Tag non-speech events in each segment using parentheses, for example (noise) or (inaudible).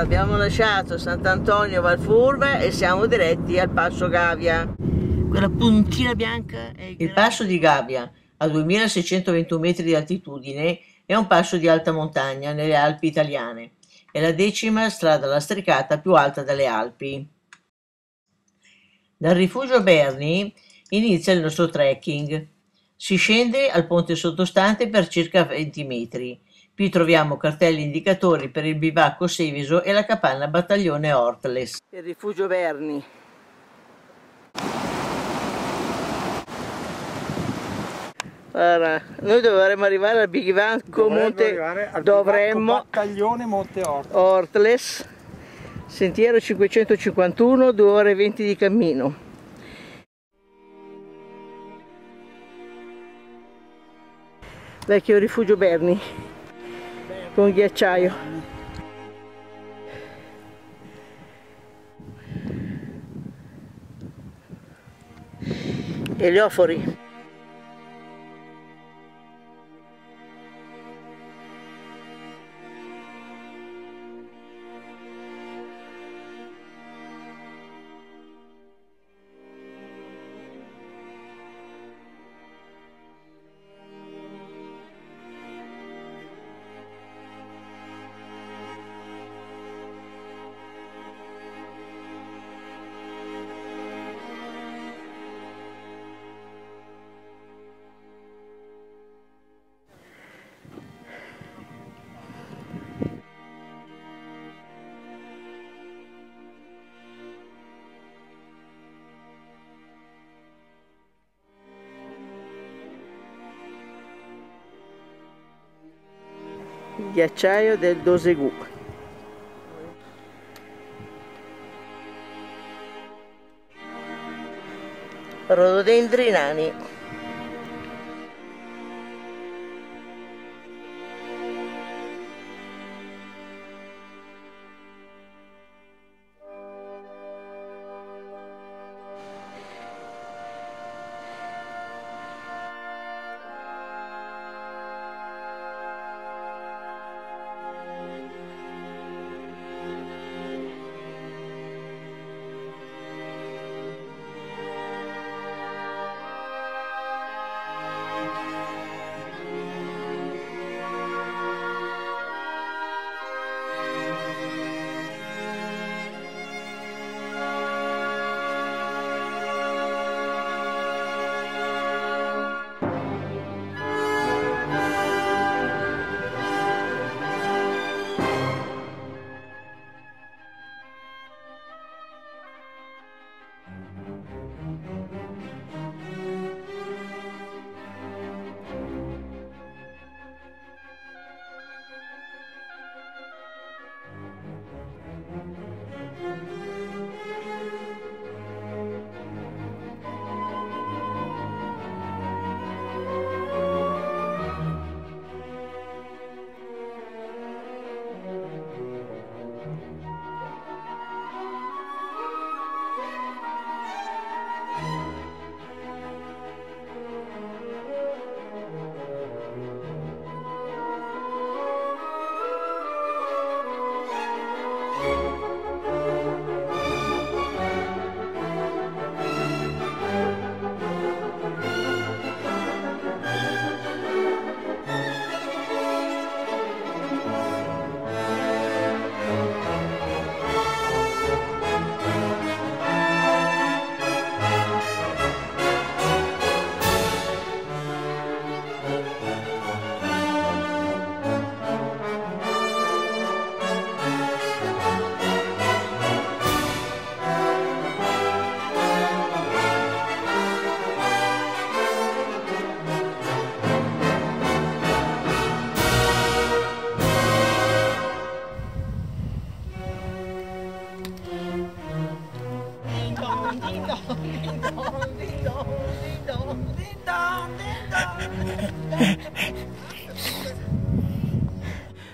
Allora, abbiamo lasciato Sant'Antonio Valfurve e siamo diretti al Passo Gavia. Quella puntina bianca è il, il Passo di Gavia, a 2621 metri di altitudine, è un passo di alta montagna nelle Alpi italiane. È la decima strada lastricata più alta delle Alpi. Dal rifugio Berni inizia il nostro trekking. Si scende al ponte sottostante per circa 20 metri. Qui troviamo cartelli indicatori per il bivacco Seviso e la capanna battaglione Ortles. Il rifugio Berni. Allora, noi dovremmo arrivare al bivacco Monte al dovremmo battaglione Monte Ortles. Ortles sentiero 551 2 ore e 20 di cammino vecchio rifugio Berni con ghiacciaio. Eliofori ghiacciaio del Dosegu. Rododendri nani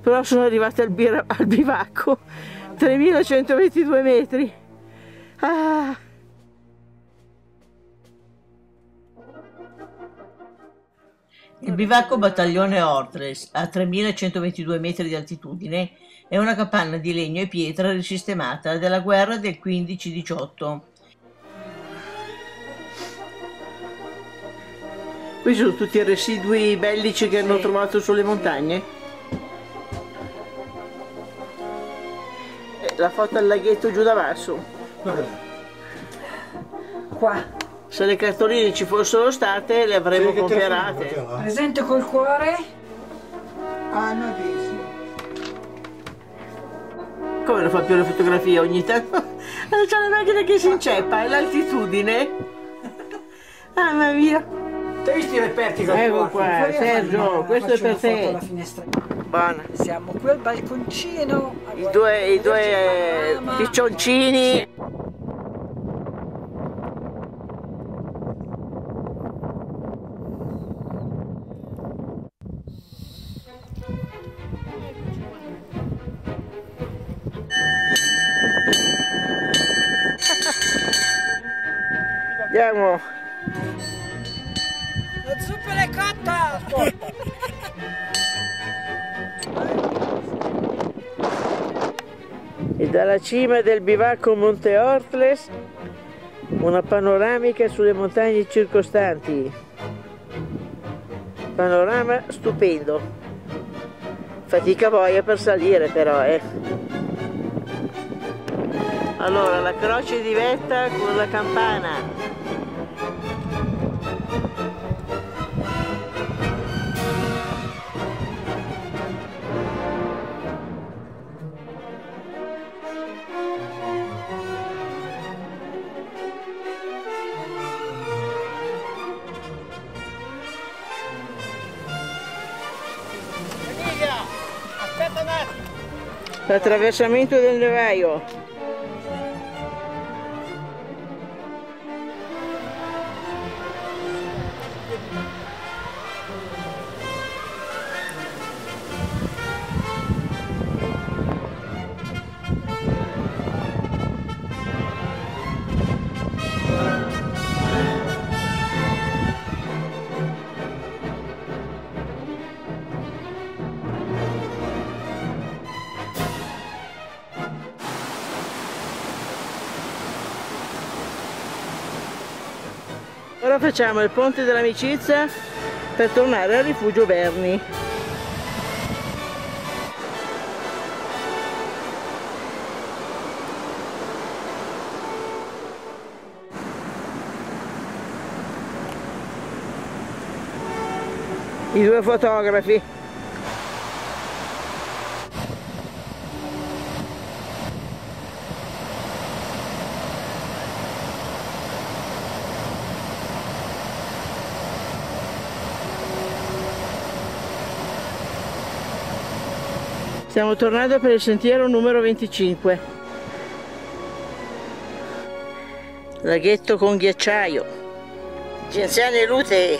però sono arrivata al, al bivacco 3122 metri ah. Il bivacco Battaglione Ortles, a 3122 metri di altitudine, è una capanna di legno e pietra risistemata della guerra del 15-18. Qui sono tutti i residui bellici che sì. hanno trovato sulle montagne. La foto al laghetto giù da basso. Qua. Se le cartoline ci fossero state le avremmo comperate. Presente col cuore? Ah, no, benissimo. Come lo fa più le fotografie ogni tanto? (laughs) C'è la macchina che si inceppa, è l'altitudine. (laughs) Mamma mia. Ti hai visto i reperti che Ecco qua, Sergio, questo è per te. Buona. Siamo qui al balconcino. I due, i due piccioncini. Andiamo! La zuppa è cotta! (laughs) dalla cima del bivacco Monte Ortles una panoramica sulle montagne circostanti. Panorama stupendo. Fatica voglia per salire però, eh. Allora, la croce di vetta con la campana. L'attraversamento del nevaio. Facciamo il ponte dell'amicizia per tornare al rifugio Berni. I due fotografi. Stiamo tornando per il sentiero numero 25. Laghetto con ghiacciaio. Genziane Lute.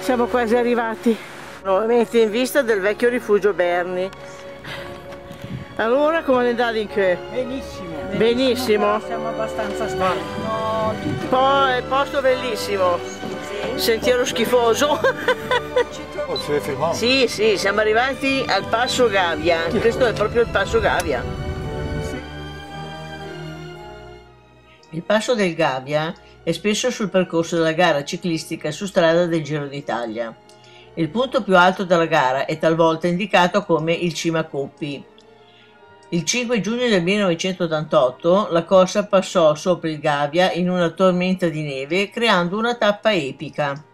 Siamo quasi arrivati. Nuovamente in vista del vecchio rifugio Berni. Allora come andato in che? Benissimo. Benissimo. Siamo abbastanza stanchi. No, Poi posto bellissimo. Sì. Sentiero schifoso. (laughs) Oh, si fermato? Sì, sì, siamo arrivati al passo Gavia. Questo è proprio il passo Gavia. Il passo del Gavia è spesso sul percorso della gara ciclistica su strada del Giro d'Italia. Il punto più alto della gara è talvolta indicato come il Cima Coppi. Il 5 giugno del 1988 la corsa passò sopra il Gavia in una tormenta di neve creando una tappa epica.